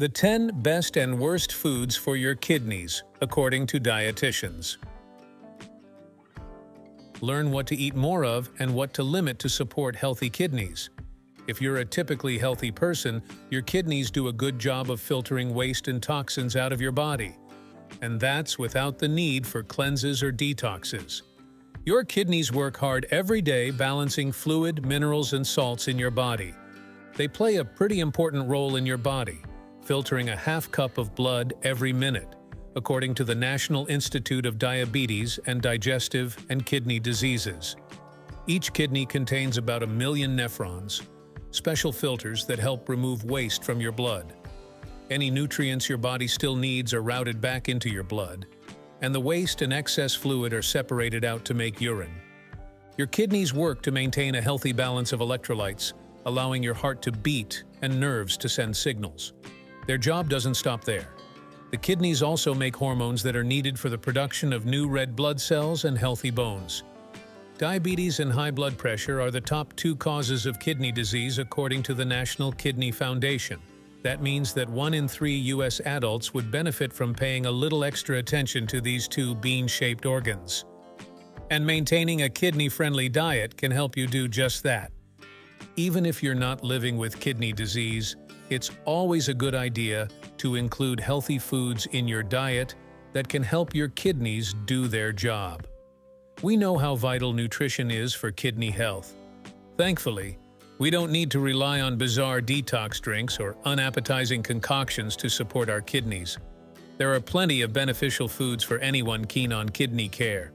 The 10 best and worst foods for your kidneys, according to dietitians. Learn what to eat more of and what to limit to support healthy kidneys. If you're a typically healthy person, your kidneys do a good job of filtering waste and toxins out of your body. And that's without the need for cleanses or detoxes. Your kidneys work hard every day balancing fluid, minerals, and salts in your body. They play a pretty important role in your body, filtering a half cup of blood every minute, according to the National Institute of Diabetes and Digestive and Kidney Diseases. Each kidney contains about a million nephrons, special filters that help remove waste from your blood. Any nutrients your body still needs are routed back into your blood, and the waste and excess fluid are separated out to make urine. Your kidneys work to maintain a healthy balance of electrolytes, allowing your heart to beat and nerves to send signals. Their job doesn't stop there. The kidneys also make hormones that are needed for the production of new red blood cells and healthy bones. Diabetes and high blood pressure are the top two causes of kidney disease according to the National Kidney Foundation. That means that one in three U.S. adults would benefit from paying a little extra attention to these two bean-shaped organs. And maintaining a kidney-friendly diet can help you do just that. Even if you're not living with kidney disease, it's always a good idea to include healthy foods in your diet that can help your kidneys do their job. We know how vital nutrition is for kidney health. Thankfully, we don't need to rely on bizarre detox drinks or unappetizing concoctions to support our kidneys. There are plenty of beneficial foods for anyone keen on kidney care.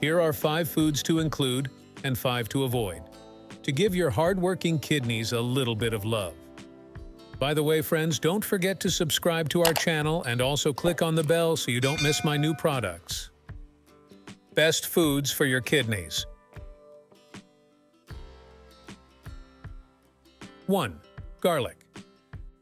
Here are five foods to include and five to avoid, to give your hardworking kidneys a little bit of love. By the way, friends, don't forget to subscribe to our channel and also click on the bell so you don't miss my new products. Best foods for your kidneys. 1. Garlic.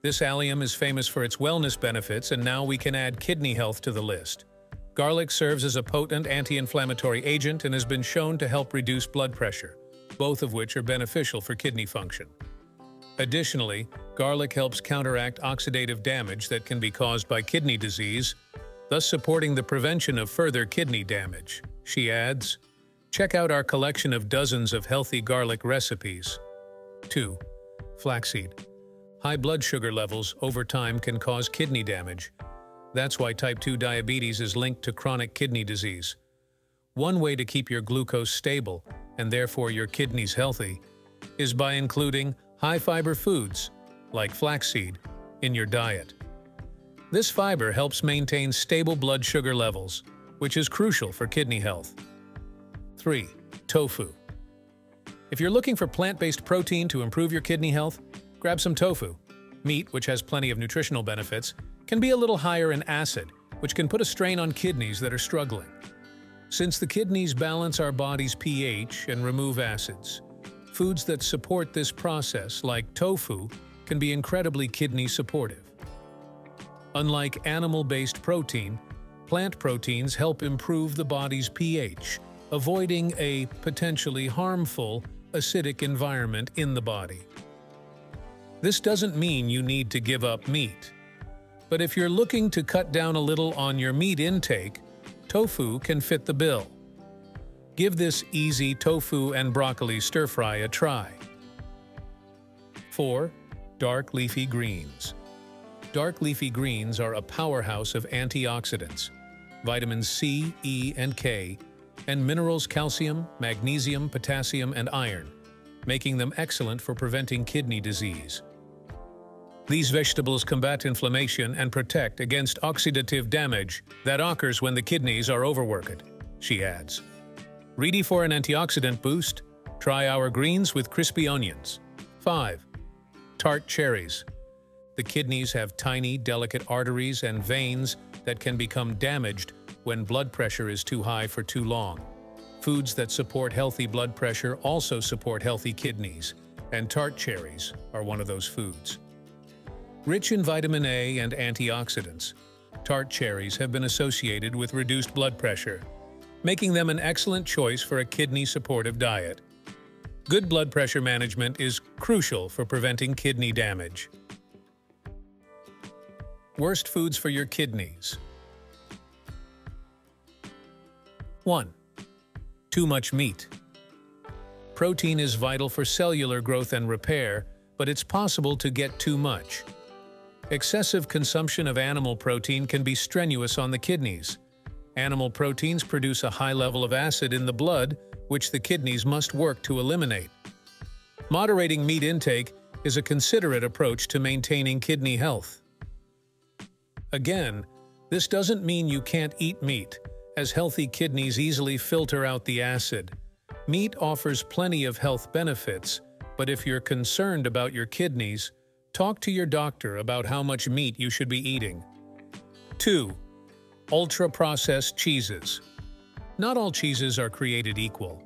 This allium is famous for its wellness benefits and now we can add kidney health to the list. Garlic serves as a potent anti-inflammatory agent and has been shown to help reduce blood pressure, both of which are beneficial for kidney function. Additionally, garlic helps counteract oxidative damage that can be caused by kidney disease, thus supporting the prevention of further kidney damage. She adds, check out our collection of dozens of healthy garlic recipes. 2. Flaxseed. High blood sugar levels over time can cause kidney damage. That's why type 2 diabetes is linked to chronic kidney disease. One way to keep your glucose stable, and therefore your kidneys healthy, is by including high-fiber foods, like flaxseed, in your diet. This fiber helps maintain stable blood sugar levels, which is crucial for kidney health. 3. Tofu. If you're looking for plant-based protein to improve your kidney health, grab some tofu. Meat, which has plenty of nutritional benefits, can be a little higher in acid, which can put a strain on kidneys that are struggling. Since the kidneys balance our body's pH and remove acids, Foods that support this process, like tofu, can be incredibly kidney supportive. Unlike animal-based protein, plant proteins help improve the body's pH, avoiding a potentially harmful acidic environment in the body. This doesn't mean you need to give up meat. But if you're looking to cut down a little on your meat intake, tofu can fit the bill. Give this easy tofu and broccoli stir-fry a try. 4. Dark leafy greens. Dark leafy greens are a powerhouse of antioxidants, vitamins C, E, and K, and minerals calcium, magnesium, potassium, and iron, making them excellent for preventing kidney disease. These vegetables combat inflammation and protect against oxidative damage that occurs when the kidneys are overworked, she adds. Ready for an antioxidant boost? Try our greens with crispy onions. 5. Tart cherries. The kidneys have tiny, delicate arteries and veins that can become damaged when blood pressure is too high for too long. Foods that support healthy blood pressure also support healthy kidneys, and tart cherries are one of those foods. Rich in vitamin A and antioxidants, tart cherries have been associated with reduced blood pressure, making them an excellent choice for a kidney-supportive diet. Good blood pressure management is crucial for preventing kidney damage. Worst foods for your kidneys. 1. Too much meat. Protein is vital for cellular growth and repair, but it's possible to get too much. Excessive consumption of animal protein can be strenuous on the kidneys. Animal proteins produce a high level of acid in the blood, which the kidneys must work to eliminate. Moderating meat intake is a considerate approach to maintaining kidney health. Again, this doesn't mean you can't eat meat, as healthy kidneys easily filter out the acid. Meat offers plenty of health benefits, but if you're concerned about your kidneys, talk to your doctor about how much meat you should be eating. 2. Ultra-processed cheeses. Not all cheeses are created equal.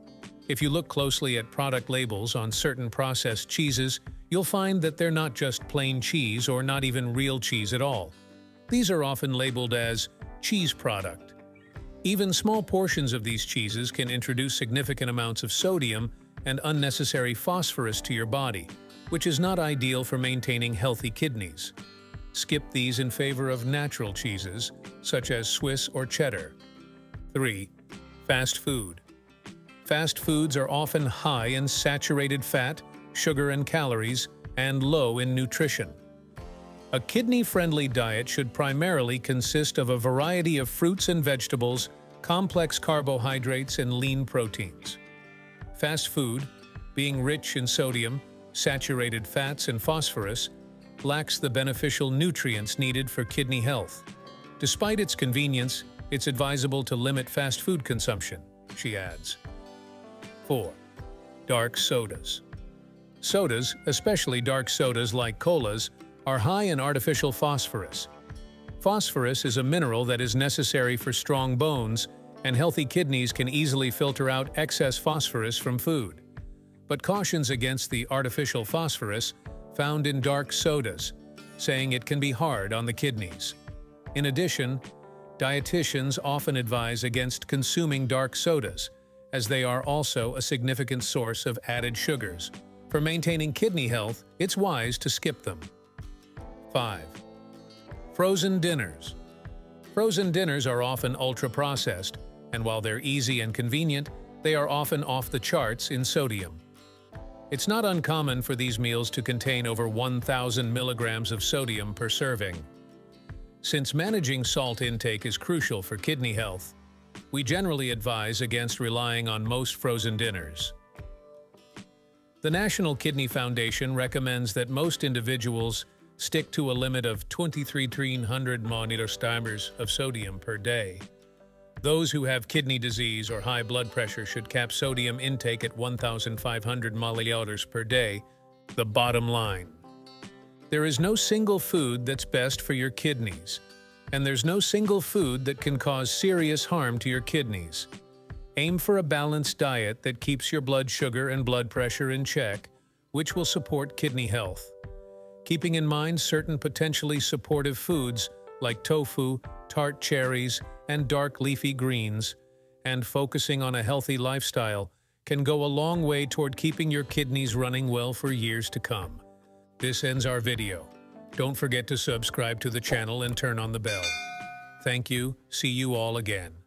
If you look closely at product labels on certain processed cheeses, you'll find that they're not just plain cheese or not even real cheese at all. These are often labeled as cheese product. Even small portions of these cheeses can introduce significant amounts of sodium and unnecessary phosphorus to your body, which is not ideal for maintaining healthy kidneys. Skip these in favor of natural cheeses, such as Swiss or cheddar. 3. Fast food. Fast foods are often high in saturated fat, sugar and calories, and low in nutrition. A kidney-friendly diet should primarily consist of a variety of fruits and vegetables, complex carbohydrates, and lean proteins. Fast food, being rich in sodium, saturated fats, and phosphorus, lacks the beneficial nutrients needed for kidney health. Despite its convenience, it's advisable to limit fast food consumption, she adds. 4. Dark sodas. Sodas, especially dark sodas like colas, are high in artificial phosphorus. Phosphorus is a mineral that is necessary for strong bones, and healthy kidneys can easily filter out excess phosphorus from food. But cautions against the artificial phosphorus found in dark sodas, saying it can be hard on the kidneys. In addition, dietitians often advise against consuming dark sodas, as they are also a significant source of added sugars. For maintaining kidney health, it's wise to skip them. 5. Frozen dinners. Frozen dinners are often ultra-processed, and while they're easy and convenient, they are often off the charts in sodium. It's not uncommon for these meals to contain over 1,000 milligrams of sodium per serving. Since managing salt intake is crucial for kidney health, we generally advise against relying on most frozen dinners. The National Kidney Foundation recommends that most individuals stick to a limit of 2300 milligrams of sodium per day. Those who have kidney disease or high blood pressure should cap sodium intake at 1,500 milliliters per day, the bottom line. There is no single food that's best for your kidneys, and there's no single food that can cause serious harm to your kidneys. Aim for a balanced diet that keeps your blood sugar and blood pressure in check, which will support kidney health. Keeping in mind certain potentially supportive foods like tofu, tart cherries, and dark leafy greens, and focusing on a healthy lifestyle can go a long way toward keeping your kidneys running well for years to come. This ends our video. Don't forget to subscribe to the channel and turn on the bell. Thank you. See you all again.